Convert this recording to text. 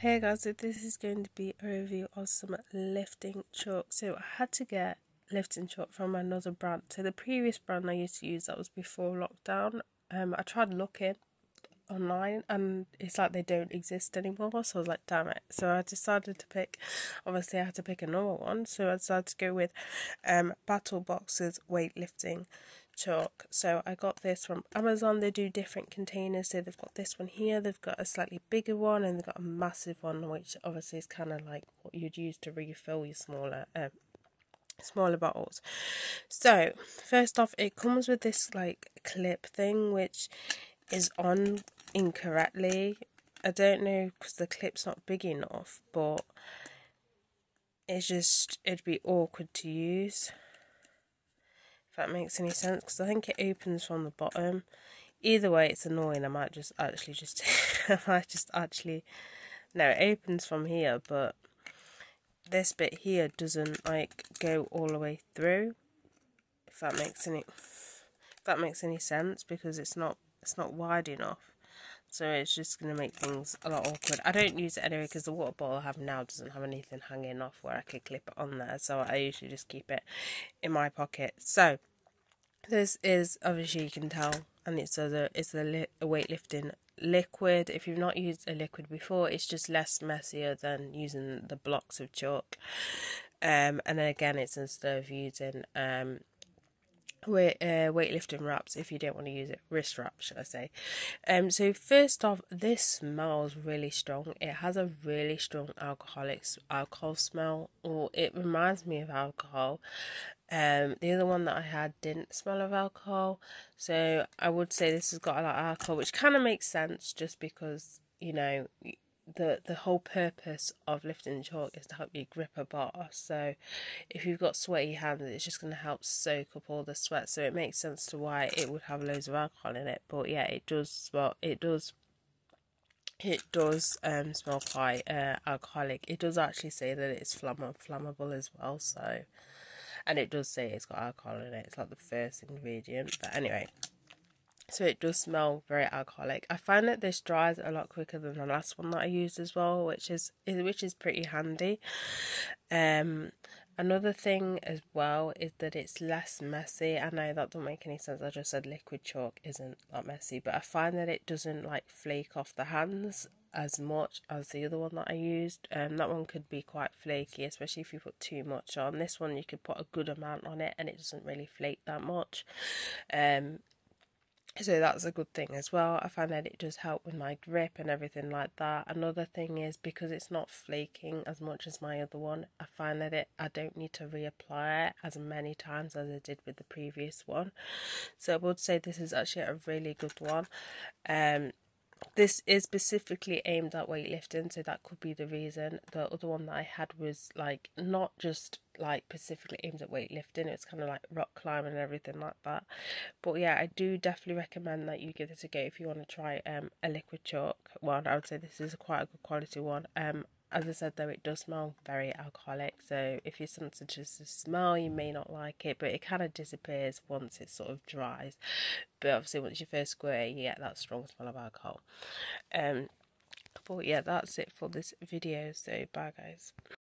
Hey guys, so this is going to be a review of some lifting chalk. So I had to get lifting chalk from another brand. So the previous brand I used to use that was before lockdown. Um, I tried looking online and it's like they don't exist anymore. So I was like, damn it. So I decided to pick. Obviously, I had to pick another one. So I decided to go with um Battlebox's weightlifting chalk. So I got this from Amazon. They do different containers. So they've got this one here. They've got a slightly bigger one, and they've got a massive one, which obviously is kind of like what you'd use to refill your smaller. Um, smaller bottles so first off it comes with this like clip thing which is on incorrectly i don't know because the clip's not big enough but it's just it'd be awkward to use that makes any sense because I think it opens from the bottom. Either way, it's annoying. I might just actually just, I might just actually, no, it opens from here, but this bit here doesn't like go all the way through. If that makes any, if that makes any sense because it's not, it's not wide enough. So it's just going to make things a lot awkward. I don't use it anyway because the water bottle I have now doesn't have anything hanging off where I could clip it on there. So I usually just keep it in my pocket. So this is obviously you can tell, and it's a it's a, li- a weightlifting liquid. If you've not used a liquid before, it's just less messier than using the blocks of chalk. Um, and then again, it's instead of using um weight, uh, weightlifting wraps if you don't want to use it wrist wraps should i say um so first off this smells really strong it has a really strong alcoholic alcohol smell or it reminds me of alcohol um the other one that i had didn't smell of alcohol so i would say this has got a lot of alcohol which kind of makes sense just because you know the the whole purpose of lifting chalk is to help you grip a bar. So if you've got sweaty hands, it's just going to help soak up all the sweat. So it makes sense to why it would have loads of alcohol in it. But yeah, it does. smell. it does. It does um, smell quite uh, alcoholic. It does actually say that it's flamm- flammable as well. So, and it does say it's got alcohol in it. It's like the first ingredient. But anyway, so it does smell very alcoholic. I find that this dries a lot quicker than the last one that I used as well, which is which is pretty handy. Um, another thing as well is that it's less messy. I know that don't make any sense. I just said liquid chalk isn't that messy, but I find that it doesn't like flake off the hands as much as the other one that I used. Um, that one could be quite flaky, especially if you put too much on. This one you could put a good amount on it, and it doesn't really flake that much. Um, so that's a good thing as well. I find that it does help with my grip and everything like that. Another thing is because it's not flaking as much as my other one, I find that it I don't need to reapply it as many times as I did with the previous one. So I would say this is actually a really good one. Um this is specifically aimed at weightlifting, so that could be the reason. The other one that I had was like not just like specifically aimed at weightlifting, it's kind of like rock climbing and everything like that. But yeah, I do definitely recommend that you give this a go if you want to try um a liquid chalk one. I would say this is quite a good quality one. Um as I said though, it does smell very alcoholic. So if you're sensitive to the smell, you may not like it, but it kind of disappears once it sort of dries. But obviously, once you first squirt, you get that strong smell of alcohol. Um, but yeah, that's it for this video. So bye, guys.